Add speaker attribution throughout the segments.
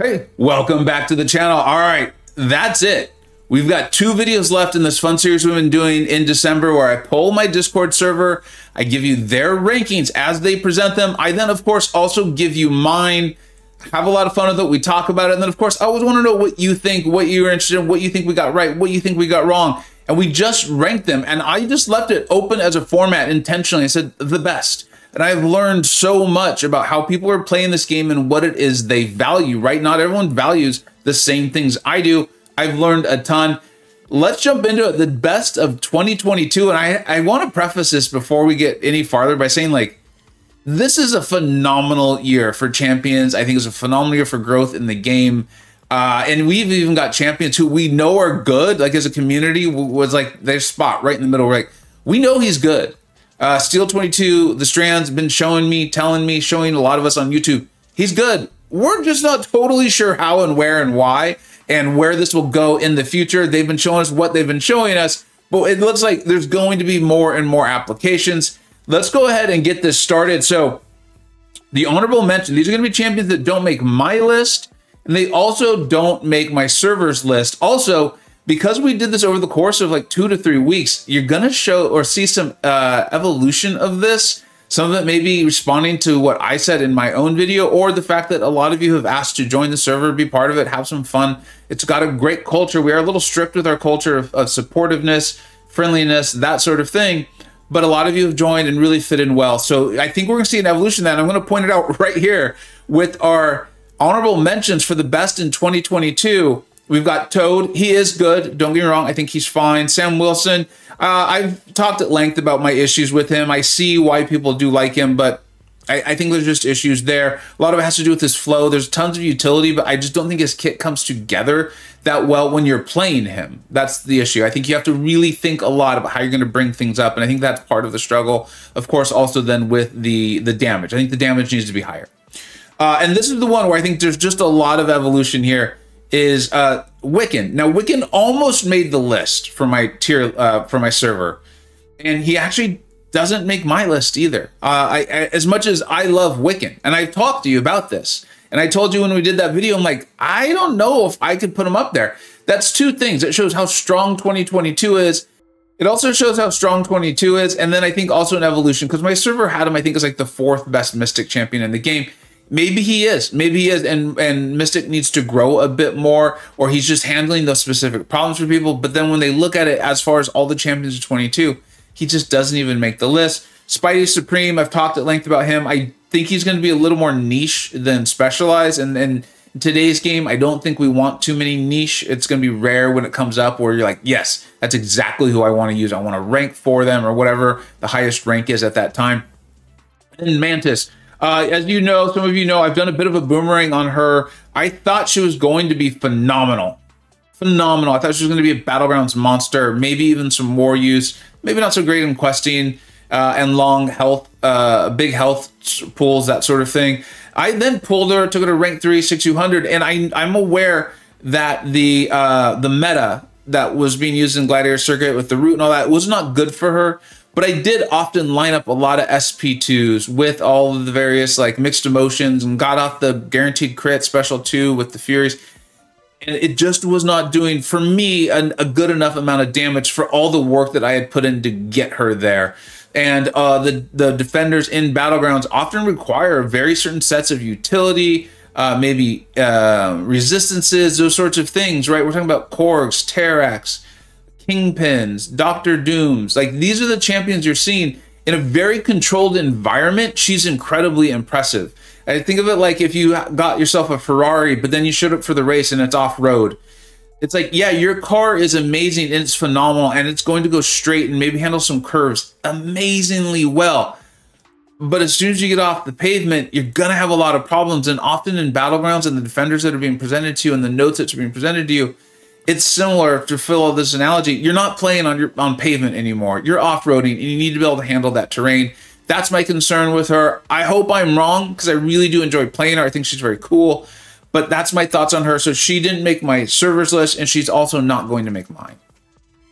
Speaker 1: Hey, welcome back to the channel. All right, that's it. We've got two videos left in this fun series we've been doing in December where I poll my Discord server. I give you their rankings as they present them. I then, of course, also give you mine. Have a lot of fun with it. We talk about it. And then, of course, I always want to know what you think, what you're interested in, what you think we got right, what you think we got wrong. And we just ranked them. And I just left it open as a format intentionally. I said the best. And I've learned so much about how people are playing this game and what it is they value, right? Not everyone values the same things I do. I've learned a ton. Let's jump into it. The best of 2022. And I, I want to preface this before we get any farther by saying, like, this is a phenomenal year for champions. I think it's a phenomenal year for growth in the game. Uh, and we've even got champions who we know are good, like as a community, was like their spot right in the middle. Right, we know he's good. Uh, Steel 22, the Strands, been showing me, telling me, showing a lot of us on YouTube. He's good. We're just not totally sure how and where and why and where this will go in the future. They've been showing us what they've been showing us, but it looks like there's going to be more and more applications. Let's go ahead and get this started. So, the honorable mention, these are going to be champions that don't make my list, and they also don't make my server's list. Also, because we did this over the course of like two to three weeks, you're gonna show or see some uh, evolution of this. Some of it may be responding to what I said in my own video, or the fact that a lot of you have asked to join the server, be part of it, have some fun. It's got a great culture. We are a little strict with our culture of, of supportiveness, friendliness, that sort of thing. But a lot of you have joined and really fit in well. So I think we're gonna see an evolution that I'm gonna point it out right here with our honorable mentions for the best in 2022 We've got Toad. He is good. Don't get me wrong. I think he's fine. Sam Wilson. Uh, I've talked at length about my issues with him. I see why people do like him, but I, I, think there's just issues there. A lot of it has to do with his flow. There's tons of utility, but I just don't think his kit comes together that well when you're playing him. That's the issue. I think you have to really think a lot about how you're going to bring things up, and I think that's part of the struggle. Of course, also then with the the damage. I think the damage needs to be higher. Uh, and this is the one where I think there's just a lot of evolution here is uh, Wiccan. Now, Wiccan almost made the list for my tier uh, for my server, and he actually doesn't make my list either. Uh, I, I, as much as I love Wiccan, and I've talked to you about this, and I told you when we did that video, I'm like, I don't know if I could put him up there. That's two things. It shows how strong 2022 is. It also shows how strong 22 is, and then I think also an evolution because my server had him. I think is like the fourth best Mystic champion in the game maybe he is. Maybe he is. And and mystic needs to grow a bit more or he's just handling those specific problems for people. But then when they look at it as far as all the champions of 22 he just doesn't even make the list. Spidey supreme i've talked at length about him. I think he's going to be a little more niche than specialized. And in today's game i don't think we want too many niche. It's going to be rare when it comes up where you're like yes that's exactly who i want to use. I want to rank for them or whatever the highest rank is at that time. And mantis uh, as you know, some of you know, I've done a bit of a boomerang on her. I thought she was going to be phenomenal. Phenomenal. I thought she was going to be a Battlegrounds monster, maybe even some war use, maybe not so great in questing uh, and long health, uh, big health pools, that sort of thing. I then pulled her, took her to rank 3, 6200, and I, I'm aware that the uh, the meta that was being used in Gladiator Circuit with the root and all that was not good for her. But I did often line up a lot of SP2s with all of the various like mixed emotions and got off the guaranteed crit special two with the Furies. And it just was not doing, for me, an, a good enough amount of damage for all the work that I had put in to get her there. And uh, the, the defenders in Battlegrounds often require very certain sets of utility, uh, maybe uh, resistances, those sorts of things, right? We're talking about Korgs, Terrax, Kingpins, Doctor Dooms. Like these are the champions you're seeing in a very controlled environment. She's incredibly impressive. I think of it like if you got yourself a Ferrari, but then you showed up for the race and it's off road. It's like, yeah, your car is amazing and it's phenomenal and it's going to go straight and maybe handle some curves amazingly well. But as soon as you get off the pavement, you're going to have a lot of problems. And often in battlegrounds and the defenders that are being presented to you and the notes that are being presented to you, it's similar to fill this analogy. You're not playing on your on pavement anymore. You're off-roading and you need to be able to handle that terrain. That's my concern with her. I hope I'm wrong because I really do enjoy playing her. I think she's very cool. But that's my thoughts on her. So she didn't make my servers list and she's also not going to make mine.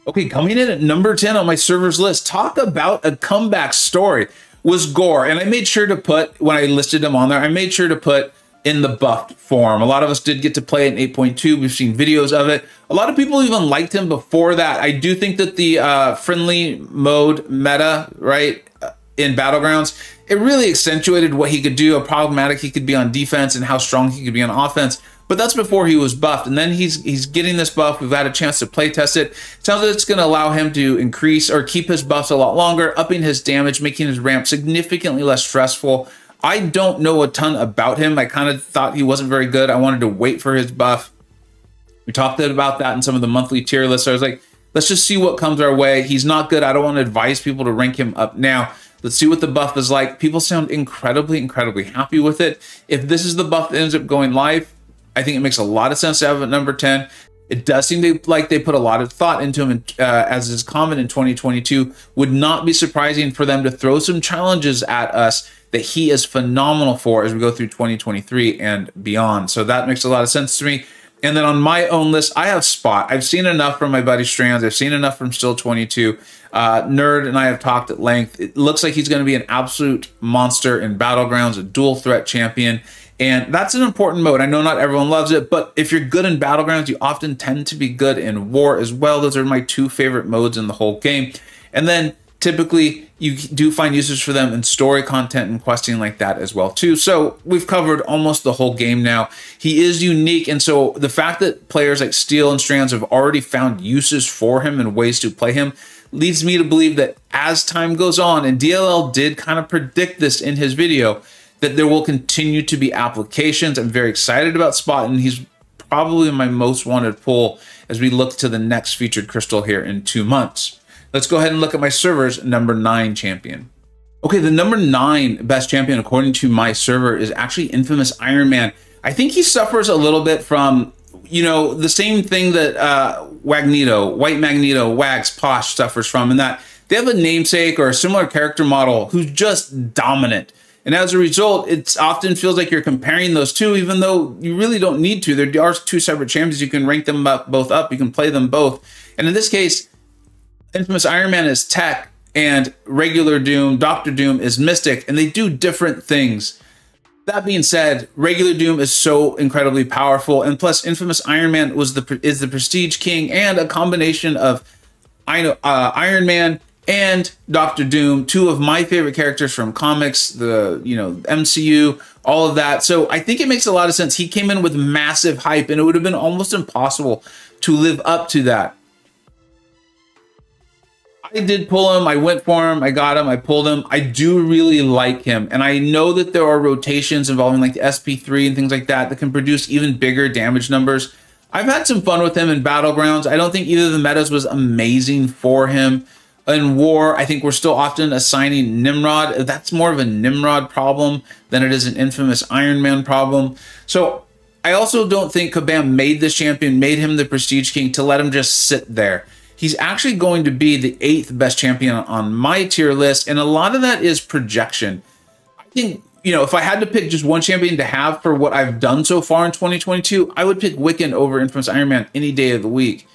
Speaker 1: Okay, coming in at number 10 on my servers list, talk about a comeback story was Gorr. And I made sure to put, when I listed him on there, I made sure to put in the buffed form. A lot of us did get to play it in 8.2. We've seen videos of it. A lot of people even liked him before that. I do think that the uh, friendly mode meta, right, uh, in Battlegrounds, it really accentuated what he could do, how problematic he could be on defense, and how strong he could be on offense. But that's before he was buffed, and then he's he's getting this buff. We've had a chance to play test it. Sounds like it's going to allow him to increase or keep his buffs a lot longer, upping his damage, making his ramp significantly less stressful. I don't know a ton about him. I kind of thought he wasn't very good. I wanted to wait for his buff. We talked about that in some of the monthly tier lists. I was like, let's just see what comes our way. He's not good. I don't want to advise people to rank him up now. Let's see what the buff is like. People sound incredibly, incredibly happy with it. If this is the buff that ends up going live, I think it makes a lot of sense to have it number 10. It does seem to, like they put a lot of thought into him, uh, as is common in 2022. Would not be surprising for them to throw some challenges at us that he is phenomenal for as we go through 2023 and beyond. So that makes a lot of sense to me. And then on my own list, I have Spot. I've seen enough from my buddy Strands. I've seen enough from Steel 22. Uh, Nerd and I have talked at length. It looks like he's going to be an absolute monster in Battlegrounds, a dual threat champion. And that's an important mode. I know not everyone loves it, but if you're good in Battlegrounds, you often tend to be good in War as well. Those are my two favorite modes in the whole game. And then typically you do find uses for them in story content and questing like that as well too. So we've covered almost the whole game now. He is unique and so the fact that players like steel and strands have already found uses for him and ways to play him leads me to believe that as time goes on and dll did kind of predict this in his video that there will continue to be applications. I'm very excited about spot and he's probably my most wanted pull as we look to the next featured crystal here in two months Let's go ahead and look at my server's number nine champion. Okay, the number nine best champion, according to my server, is actually Infamous Iron Man. I think he suffers a little bit from, you know, the same thing that uh, Wagnito, White Magneto, Wags, Posh suffers from, in that they have a namesake or a similar character model who's just dominant. And as a result, it often feels like you're comparing those two, even though you really don't need to. There are two separate champions. You can rank them up, both up. You can play them both. And in this case, Infamous Iron Man is tech and regular Doom, Doctor Doom is mystic, and they do different things. That being said, regular Doom is so incredibly powerful, and plus, Infamous Iron Man was the is the Prestige King and a combination of uh, Iron Man and Doctor Doom, two of my favorite characters from comics, the you know MCU, all of that. So I think it makes a lot of sense. He came in with massive hype, and it would have been almost impossible to live up to that. I did pull him. I went for him. I got him. I pulled him. I do really like him. And I know that there are rotations involving like the SP3 and things like that that can produce even bigger damage numbers. I've had some fun with him in Battlegrounds. I don't think either of the metas was amazing for him. In War, I think we're still often assigning Nimrod. That's more of a Nimrod problem than it is an infamous Iron Man problem. So I also don't think Kabam made this champion, made him the Prestige King to let him just sit there he's actually going to be the eighth best champion on my tier list. And a lot of that is projection. I think, you know, if I had to pick just one champion to have for what I've done so far in 2022, I would pick Wiccan over Infamous Iron Man any day of the week.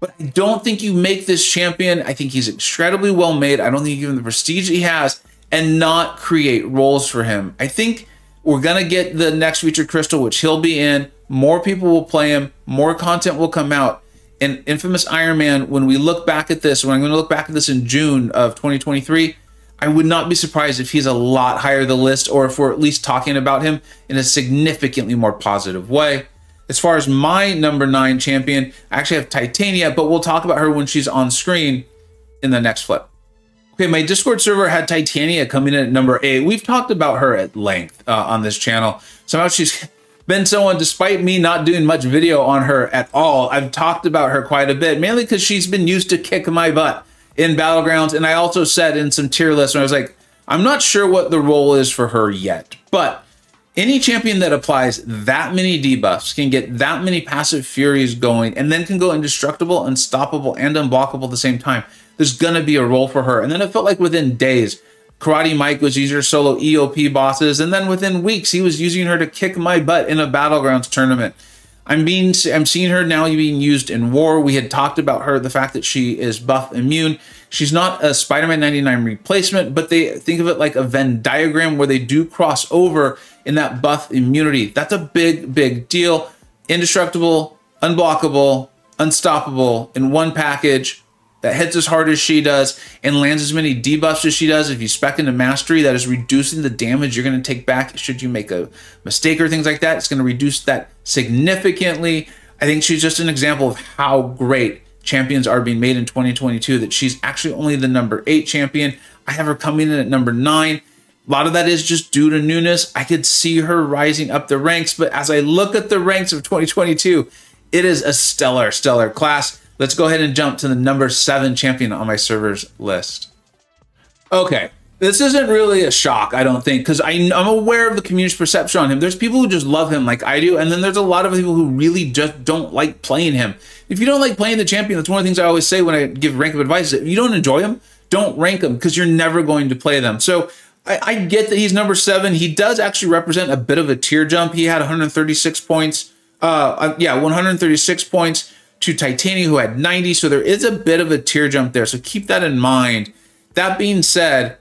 Speaker 1: But I don't think you make this champion. I think he's incredibly well made. I don't think you give him the prestige he has and not create roles for him. I think we're going to get the next feature crystal, which he'll be in. More people will play him. More content will come out and infamous Iron Man, when we look back at this, when I'm going to look back at this in June of 2023, I would not be surprised if he's a lot higher the list or if we're at least talking about him in a significantly more positive way. As far as my number nine champion, I actually have Titania, but we'll talk about her when she's on screen in the next flip. Okay, my Discord server had Titania coming in at number eight. We've talked about her at length uh, on this channel. Somehow she's been someone, despite me not doing much video on her at all, I've talked about her quite a bit, mainly because she's been used to kick my butt in Battlegrounds. And I also said in some tier lists, when I was like, I'm not sure what the role is for her yet, but any champion that applies that many debuffs can get that many passive furies going and then can go indestructible, unstoppable, and unblockable at the same time. There's gonna be a role for her. And then it felt like within days, Karate Mike was using her solo EOP bosses, and then within weeks he was using her to kick my butt in a battlegrounds tournament. I'm being I'm seeing her now being used in war. We had talked about her, the fact that she is buff immune. She's not a Spider-Man 99 replacement, but they think of it like a Venn diagram where they do cross over in that buff immunity. That's a big, big deal. Indestructible, unblockable, unstoppable in one package that hits as hard as she does and lands as many debuffs as she does. If you spec into mastery, that is reducing the damage you're going to take back should you make a mistake or things like that. It's going to reduce that significantly. I think she's just an example of how great champions are being made in 2022, that she's actually only the number eight champion. I have her coming in at number nine. A lot of that is just due to newness. I could see her rising up the ranks, but as I look at the ranks of 2022, it is a stellar, stellar class. Let's go ahead and jump to the number seven champion on my server's list. Okay, this isn't really a shock, I don't think, because I'm aware of the community's perception on him. There's people who just love him like I do, and then there's a lot of people who really just don't like playing him. If you don't like playing the champion, that's one of the things I always say when I give rank up advice. If you don't enjoy him, don't rank him because you're never going to play them. So I, I, get that he's number seven. He does actually represent a bit of a tier jump. He had 136 points. Uh, uh yeah, 136 points to Titania, who had 90. So there is a bit of a tier jump there. So keep that in mind. That being said,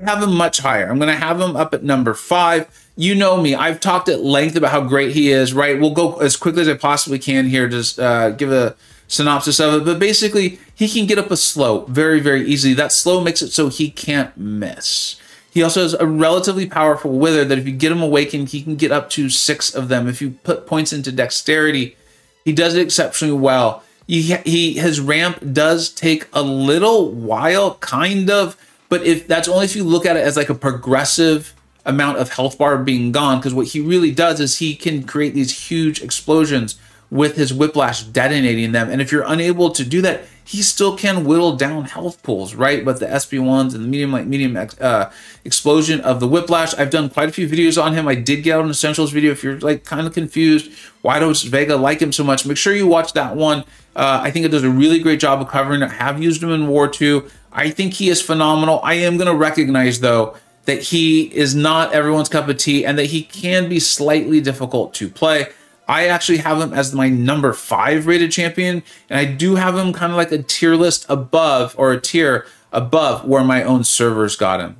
Speaker 1: I have him much higher. I'm going to have him up at number five. You know me. I've talked at length about how great he is, right? We'll go as quickly as I possibly can here to uh, give a synopsis of it. But basically, he can get up a slow very, very easily. That slow makes it so he can't miss. He also has a relatively powerful wither that if you get him awakened, he can get up to six of them. If you put points into dexterity, he does it exceptionally well. He, he his ramp does take a little while, kind of, but if that's only if you look at it as like a progressive amount of health bar being gone, because what he really does is he can create these huge explosions with his whiplash detonating them. And if you're unable to do that, he still can whittle down health pools, right? But the SP1s and the medium light medium uh, explosion of the whiplash, I've done quite a few videos on him. I did get out an essentials video. If you're like kind of confused, why does Vega like him so much? Make sure you watch that one. Uh, I think it does a really great job of covering it. I have used him in War 2. I think he is phenomenal. I am going to recognize though that he is not everyone's cup of tea and that he can be slightly difficult to play. I actually have him as my number five rated champion, and I do have him kind of like a tier list above or a tier above where my own servers got him.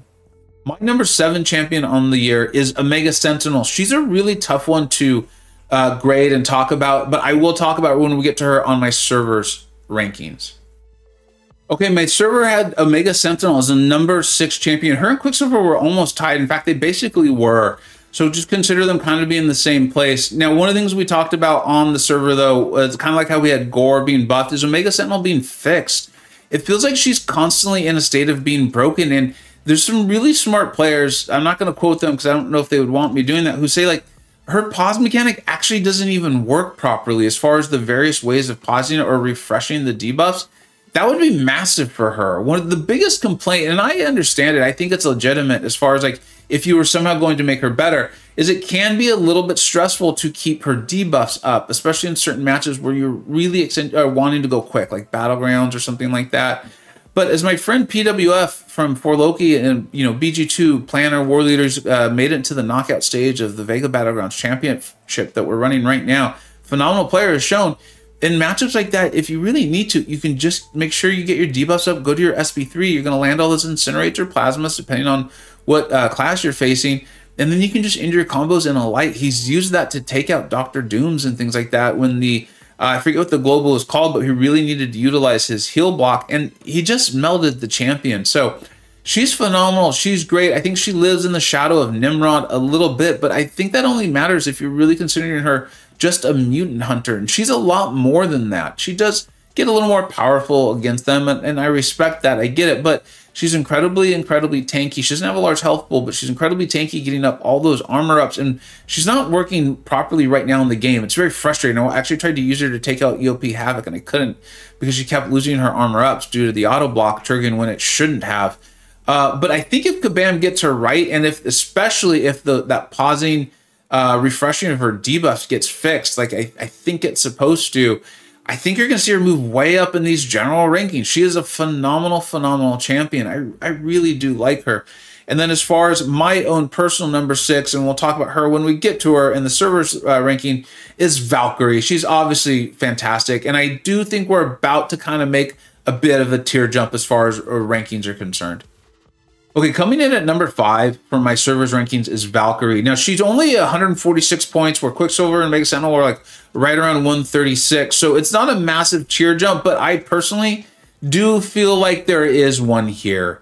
Speaker 1: My number seven champion on the year is Omega Sentinel. She's a really tough one to uh, grade and talk about, but I will talk about when we get to her on my servers rankings. Okay, my server had Omega Sentinel as a number six champion. Her and Quicksilver were almost tied. In fact, they basically were. So just consider them kind of being the same place. Now, one of the things we talked about on the server, though, is kind of like how we had Gorr being buffed, is Omega Sentinel being fixed. It feels like she's constantly in a state of being broken. And there's some really smart players, I'm not going to quote them because I don't know if they would want me doing that, who say, like, her pause mechanic actually doesn't even work properly as far as the various ways of pausing or refreshing the debuffs. That would be massive for her. One of the biggest complaint, and I understand it, I think it's legitimate as far as like if you were somehow going to make her better, is it can be a little bit stressful to keep her debuffs up, especially in certain matches where you're really uh, wanting to go quick, like battlegrounds or something like that. But as my friend PWF from For Loki and you know BG2 Planner War Leaders uh, made it to the knockout stage of the Vega Battlegrounds Championship that we're running right now, phenomenal player has shown in matchups like that, if you really need to, you can just make sure you get your debuffs up, go to your SP3. You're going to land all those incinerates or Plasmas, depending on what uh, class you're facing. And then you can just end your combos in a light. He's used that to take out Doctor Dooms and things like that when the uh, I forget what the global is called, but he really needed to utilize his heal block, and he just melded the champion. So she's phenomenal. She's great. I think she lives in the shadow of Nimrod a little bit, but I think that only matters if you're really considering her just a mutant hunter, and she's a lot more than that. She does get a little more powerful against them, and, and I respect that. I get it, but She's incredibly, incredibly tanky. She doesn't have a large health pool, but she's incredibly tanky getting up all those armor ups. And she's not working properly right now in the game. It's very frustrating. I actually tried to use her to take out EOP Havoc, and I couldn't because she kept losing her armor ups due to the auto block triggering when it shouldn't have. Uh, but I think if Kabam gets her right, and if especially if the that pausing, uh, refreshing of her debuffs gets fixed, like I, I think it's supposed to, I think you're going to see her move way up in these general rankings. She is a phenomenal, phenomenal champion. I, I really do like her. And then as far as my own personal number six, and we'll talk about her when we get to her in the servers uh, ranking, is Valkyrie. She's obviously fantastic. And I do think we're about to kind of make a bit of a tier jump as far as uh, rankings are concerned. Okay, coming in at number five for my servers rankings is Valkyrie. Now she's only 146 points, where Quicksilver and Mega Sentinel are like right around 136. So it's not a massive tier jump, but I personally do feel like there is one here.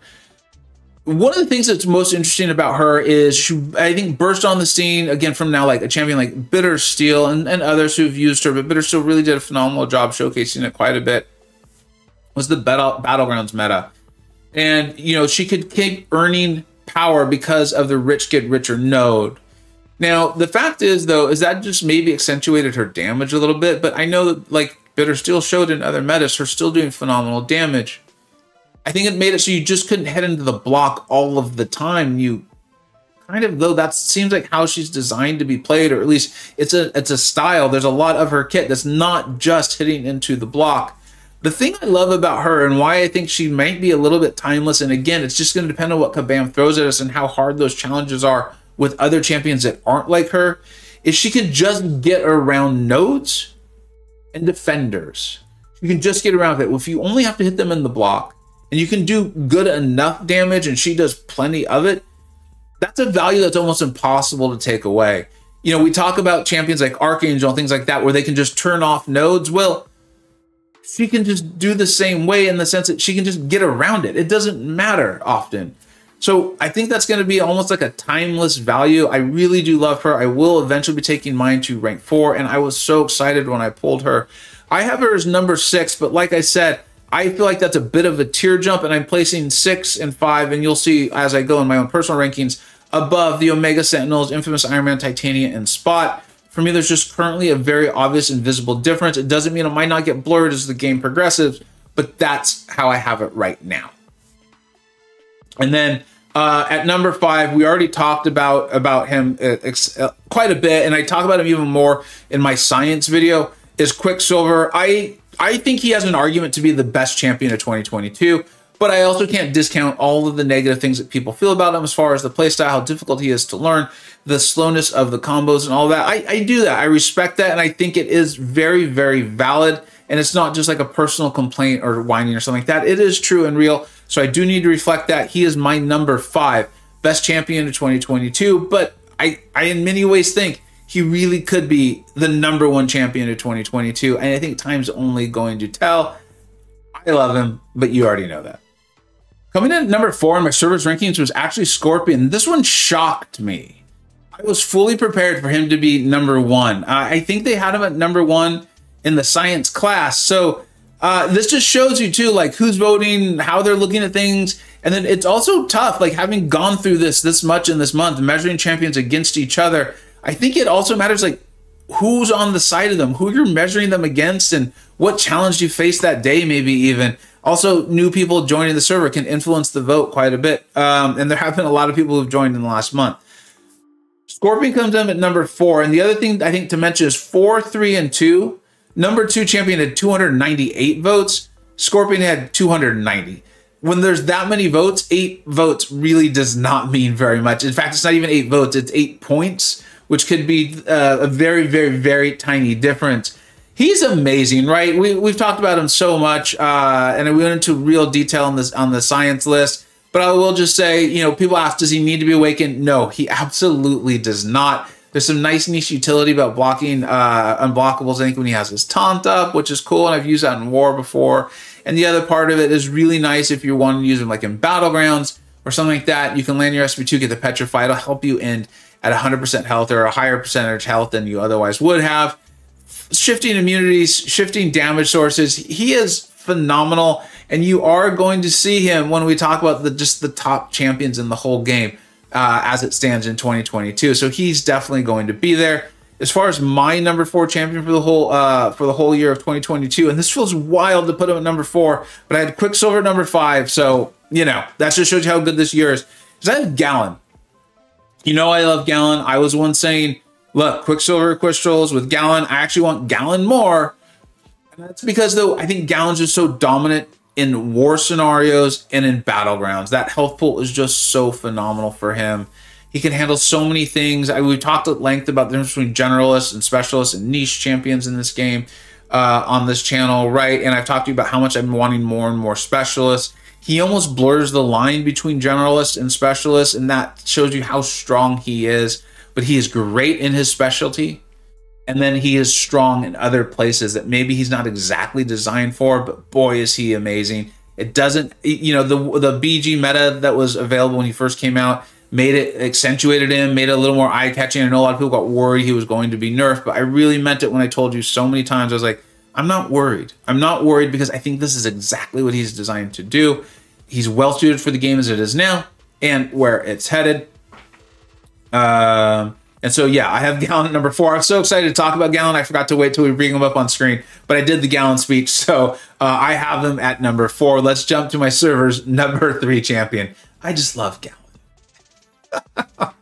Speaker 1: One of the things that's most interesting about her is she, I think, burst on the scene again from now like a champion like Bitter Steel and, and others who've used her, but Bitter Steel really did a phenomenal job showcasing it quite a bit. Was the battle, Battlegrounds meta and you know she could keep earning power because of the rich get richer node. Now the fact is though is that just maybe accentuated her damage a little bit, but I know that like Bitter Steel showed in other metas, her still doing phenomenal damage. I think it made it so you just couldn't head into the block all of the time. You kind of though that seems like how she's designed to be played, or at least it's a it's a style. There's a lot of her kit that's not just hitting into the block the thing I love about her and why I think she might be a little bit timeless, and again, it's just going to depend on what Kabam throws at us and how hard those challenges are with other champions that aren't like her, is she can just get around nodes and defenders. You can just get around it. If you only have to hit them in the block and you can do good enough damage and she does plenty of it, that's a value that's almost impossible to take away. You know, we talk about champions like Archangel and things like that where they can just turn off nodes. Well, she can just do the same way in the sense that she can just get around it. It doesn't matter often. So I think that's going to be almost like a timeless value. I really do love her. I will eventually be taking mine to rank four, and I was so excited when I pulled her. I have her as number six, but like I said, I feel like that's a bit of a tier jump, and I'm placing six and five, and you'll see as I go in my own personal rankings above the Omega Sentinels, Infamous Iron Man, Titania, and Spot. For me, there's just currently a very obvious and visible difference. It doesn't mean it might not get blurred as the game progresses, but that's how I have it right now. And then uh, at number five, we already talked about about him uh, uh, quite a bit, and I talk about him even more in my science video. Is Quicksilver? I I think he has an argument to be the best champion of 2022 but I also can't discount all of the negative things that people feel about him as far as the playstyle, how difficult he is to learn, the slowness of the combos and all that. I, I do that. I respect that. And I think it is very, very valid. And it's not just like a personal complaint or whining or something like that. It is true and real. So I do need to reflect that. He is my number five best champion of 2022. But I, I in many ways think he really could be the number one champion of 2022. And I think time's only going to tell. I love him, but you already know that. Coming in at number four in my servers rankings was actually Scorpion. This one shocked me. I was fully prepared for him to be number one. Uh, I think they had him at number one in the science class. So uh, this just shows you too, like who's voting, how they're looking at things. And then it's also tough, like having gone through this this much in this month, measuring champions against each other. I think it also matters like who's on the side of them, who you're measuring them against, and what challenge you face that day, maybe even. Also, new people joining the server can influence the vote quite a bit. Um, and there have been a lot of people who've joined in the last month. Scorpion comes in at number four. And the other thing I think to mention is four, three, and two. Number two champion had 298 votes. Scorpion had 290. When there's that many votes, eight votes really does not mean very much. In fact, it's not even eight votes, it's eight points, which could be uh, a very, very, very tiny difference he's amazing, right? We we've talked about him so much, uh, and we went into real detail on this on the science list. But I will just say, you know, people ask, does he need to be awakened? No, he absolutely does not. There's some nice niche utility about blocking uh, unblockables. I think when he has his taunt up, which is cool, and I've used that in war before. And the other part of it is really nice if you want to use him like in battlegrounds or something like that. You can land your SP2, get the petrify. It'll help you end at 100% health or a higher percentage health than you otherwise would have shifting immunities, shifting damage sources. He is phenomenal, and you are going to see him when we talk about the just the top champions in the whole game uh, as it stands in 2022. So he's definitely going to be there. As far as my number four champion for the whole uh, for the whole year of 2022, and this feels wild to put him at number four, but I had Quicksilver number five, so you know that just shows you how good this year is. Is I have Galan. You know I love Galan. I was one saying look, Quicksilver crystals with Galan. I actually want Galan more. And that's because, though, I think Galan's just so dominant in war scenarios and in battlegrounds. That health pool is just so phenomenal for him. He can handle so many things. I, we talked at length about the difference between generalists and specialists and niche champions in this game uh, on this channel, right? And I've talked to you about how much I'm wanting more and more specialists. he almost blurs the line between generalists and specialists, and that shows you how strong he is. But he is great in his specialty, and then he is strong in other places that maybe he's not exactly designed for. But boy, is he amazing! It doesn't, you know, the the BG meta that was available when he first came out made it accentuated him, made it a little more eye catching. I know a lot of people got worried he was going to be nerfed, but I really meant it when I told you so many times. I was like, I'm not worried. I'm not worried because I think this is exactly what he's designed to do. He's well suited for the game as it is now and where it's headed. Um, and so, yeah, I have Galan number four. I'm so excited to talk about Galan. I forgot to wait till we bring him up on screen, but I did the Galan speech. So uh, I have him at number four. Let's jump to my server's number three champion. I just love Galan.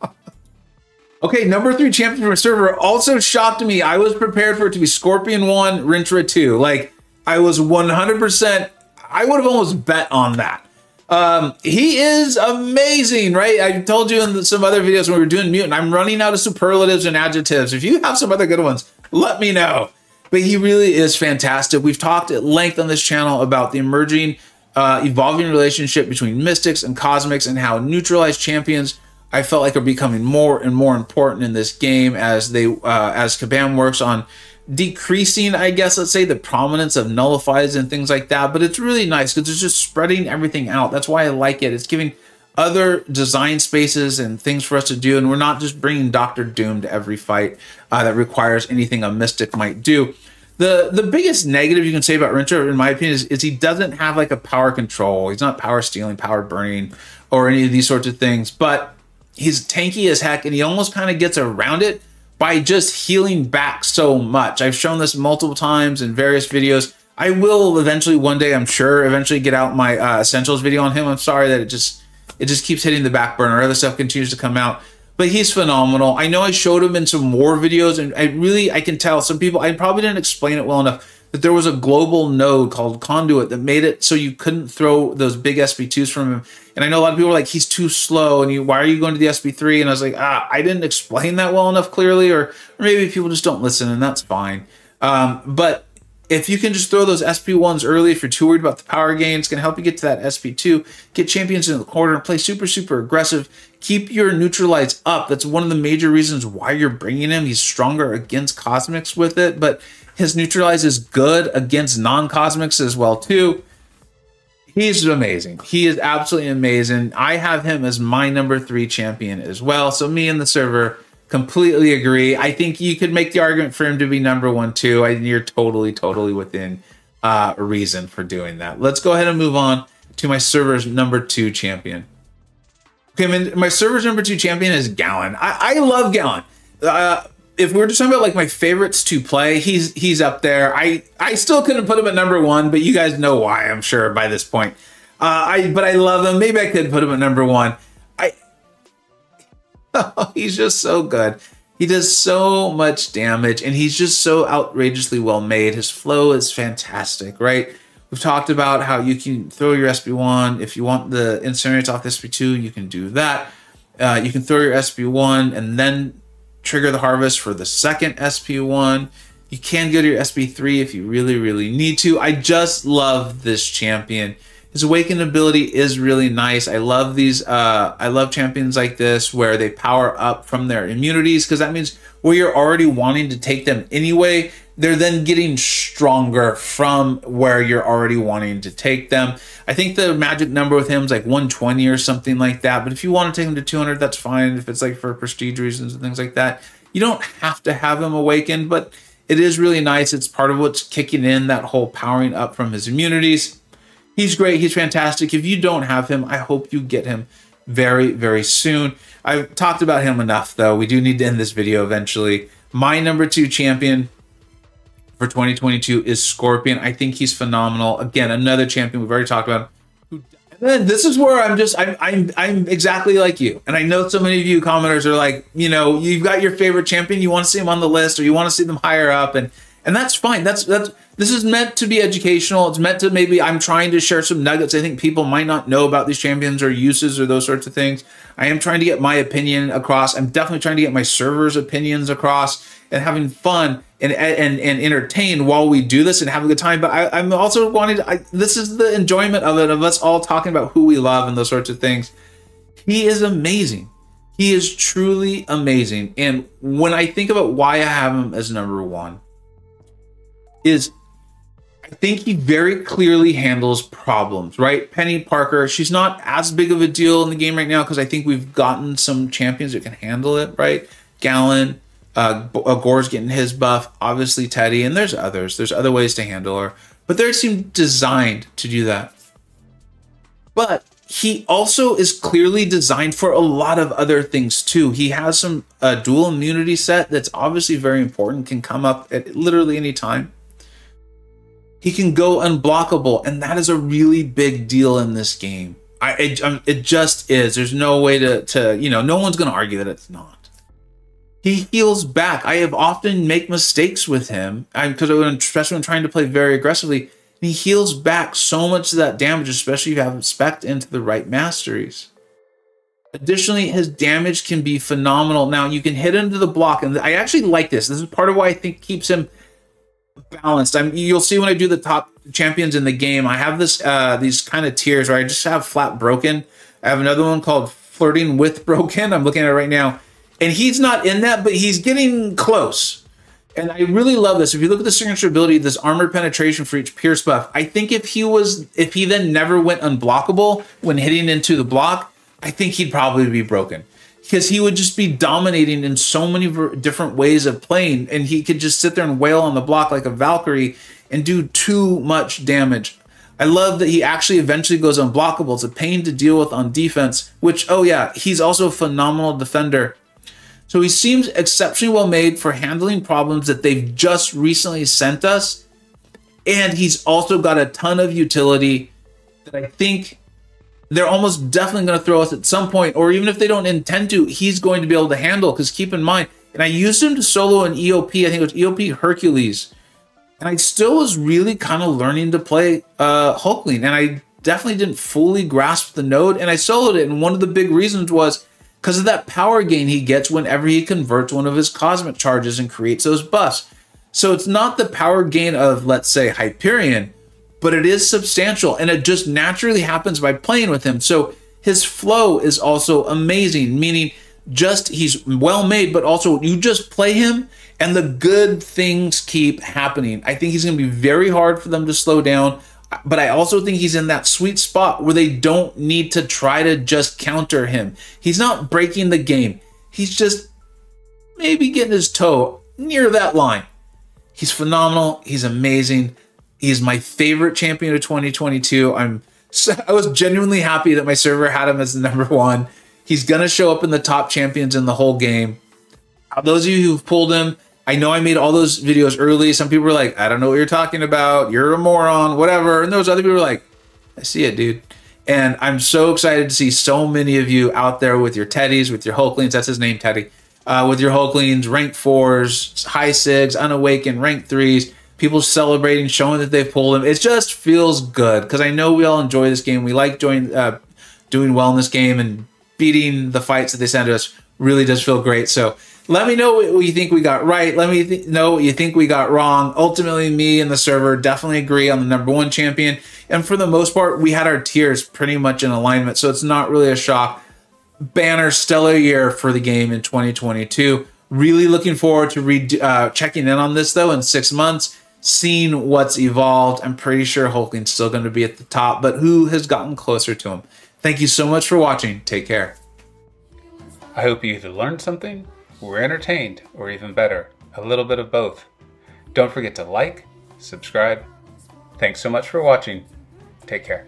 Speaker 1: okay, number three champion for server also shocked me. I was prepared for it to be Scorpion 1, Rintrah 2. Like, I was 100%, I would have almost bet on that. Um, he is amazing, right? I told you in some other videos when we were doing Mutant, I'm running out of superlatives and adjectives. If you have some other good ones, let me know. But he really is fantastic. We've talked at length on this channel about the emerging, uh, evolving relationship between mystics and cosmics and how neutralized champions I felt like are becoming more and more important in this game as they uh, as Kabam works on decreasing, I guess, let's say, the prominence of nullifies and things like that. But it's really nice because it's just spreading everything out. That's why I like it. It's giving other design spaces and things for us to do, and we're not just bringing Doctor Doom to every fight uh, that requires anything a Mystic might do. The the biggest negative you can say about Rintrah, in my opinion, is, is he doesn't have like a power control. He's not power stealing, power burning, or any of these sorts of things. But he's tanky as heck and he almost kind of gets around it by just healing back so much. I've shown this multiple times in various videos. I will eventually one day, I'm sure, eventually get out my uh, essentials video on him. I'm sorry that it just it just keeps hitting the back burner. Other stuff continues to come out, but he's phenomenal. I know I showed him in some more videos, and I really I can tell some people I probably didn't explain it well enough that there was a global node called Conduit that made it so you couldn't throw those big SP2s from him. And I know a lot of people are like, he's too slow, and you, why are you going to the SP3? And I was like, ah, I didn't explain that well enough clearly, or, or maybe people just don't listen, and that's fine. Um, but if you can just throw those SP1s early, if you're too worried about the power gains, can help you get to that SP2, get champions in the corner, and play super, super aggressive. Keep your neutralize up. That's one of the major reasons why you're bringing him. He's stronger against Cosmics with it, but his neutralize is good against non-cosmics as well too. He's amazing. He is absolutely amazing. I have him as my number three champion as well. So me and the server completely agree. I think you could make the argument for him to be number one too. I, you're totally, totally within uh, reason for doing that. Let's go ahead and move on to my server's number two champion. Okay, my server's number two champion is Galan. I, I love Galan. Uh, if we are just talking about like my favorites to play, he's he's up there. I I still couldn't put him at number one, but you guys know why. I'm sure by this point. Uh, I but I love him. Maybe I could put him at number one. He's just so good. He does so much damage, and he's just so outrageously well made. His flow is fantastic, right? We've talked about how you can throw your SP1. If you want the Incinerates off SP2, you can do that. Uh, you can throw your SP1 and then trigger the harvest for the second SP1. You can go to your SP3 if you really, really need to. I just love this champion. His awakened ability is really nice. I love these. Uh, I love champions like this where they power up from their immunities because that means where you're already wanting to take them anyway, they're then getting stronger from where you're already wanting to take them. I think the magic number with him is like 120 or something like that. But if you want to take him to 200, that's fine. If it's like for prestige reasons and things like that, you don't have to have him awakened, but it is really nice. It's part of what's kicking in that whole powering up from his immunities. He's great. He's fantastic. If you don't have him, I hope you get him very, very soon. I've talked about him enough, though. We do need to end this video eventually. My number two champion for 2022 is Scorpion. I think he's phenomenal. Again, another champion we've already talked about. And then this is where I'm just I'm I'm I'm exactly like you. And I know so many of you commenters are like, you know, you've got your favorite champion, you want to see them on the list or you want to see them higher up and and that's fine. That's that's this is meant to be educational. It's meant to maybe I'm trying to share some nuggets. I think people might not know about these champions or uses or those sorts of things. I am trying to get my opinion across. I'm definitely trying to get my server's opinions across and having fun and and and entertained while we do this and have a good time. But I, am also wanting to, I, this is the enjoyment of it of us all talking about who we love and those sorts of things. He is amazing. He is truly amazing. And when I think about why I have him as number one, is I think he very clearly handles problems, right? Penny Parker, she's not as big of a deal in the game right now because I think we've gotten some champions that can handle it, right? Galan, uh, uh, Gorr's getting his buff, obviously Teddy, and there's others. There's other ways to handle her, but they seem designed to do that. But he also is clearly designed for a lot of other things too. He has some uh, dual immunity set that's obviously very important, can come up at literally any time. He can go unblockable, and that is a really big deal in this game. I it, um, it just is. There's no way to to you know no one's going to argue that it's not he heals back. I have often make mistakes with him because especially when trying to play very aggressively. He heals back so much of that damage, especially if you have spec into the right masteries. Additionally, his damage can be phenomenal. Now you can hit into the block, and I actually like this. This is part of why I think keeps him balanced. I'm, you'll see when I do the top champions in the game, I have this uh, these kind of tiers where I just have flat broken. I have another one called flirting with broken. I'm looking at it right now and he's not in that, but he's getting close. And I really love this. If you look at the signature ability, this armored penetration for each pierce buff, I think if he was, if he then never went unblockable when hitting into the block, I think he'd probably be broken because he would just be dominating in so many different ways of playing, and he could just sit there and wail on the block like a Valkyrie and do too much damage. I love that he actually eventually goes unblockable. It's a pain to deal with on defense, which, oh yeah, he's also a phenomenal defender. So he seems exceptionally well made for handling problems that they've just recently sent us. And he's also got a ton of utility that I think they're almost definitely going to throw us at some point, or even if they don't intend to, he's going to be able to handle. Because keep in mind, and I used him to solo an EOP, I think it was EOP Hercules. And I still was really kind of learning to play uh, Hulkling, and I definitely didn't fully grasp the node, and I soloed it. And one of the big reasons was because of that power gain he gets whenever he converts one of his cosmic charges and creates those buffs. So it's not the power gain of, let's say, Hyperion, but it is substantial and it just naturally happens by playing with him. So his flow is also amazing, meaning just he's well made, but also you just play him and the good things keep happening. I think he's going to be very hard for them to slow down but I also think he's in that sweet spot where they don't need to try to just counter him. He's not breaking the game. He's just maybe getting his toe near that line. He's phenomenal. He's amazing. He's my favorite champion of 2022. I'm I was genuinely happy that my server had him as the number one. He's gonna show up in the top champions in the whole game. Those of you who've pulled him, I know I made all those videos early. Some people were like, I don't know what you're talking about. You're a moron, whatever. And those other people were like, I see it, dude. And I'm so excited to see so many of you out there with your Teddies, with your Hulklings. That's his name, Teddy. Uh, with your Hulklings, rank fours, high sigs, unawakened, rank threes. People celebrating, showing that they've pulled them. It just feels good because I know we all enjoy this game. We like doing, uh, doing well in this game and beating the fights that they send us really does feel great. So let me know what you think we got right. Let me th- know what you think we got wrong. Ultimately, me and the server definitely agree on the number one champion. And for the most part, we had our tiers pretty much in alignment. So it's not really a shock. Banner stellar year for the game in 2022. Really looking forward to re- uh, checking in on this though in six months, seeing what's evolved. I'm pretty sure Hulkling's still going to be at the top, but who has gotten closer to him? Thank you so much for watching. Take care.
Speaker 2: I hope you either learned something we're entertained, or even better, a little bit of both. Don't forget to like, subscribe. Thanks so much for watching. Take care.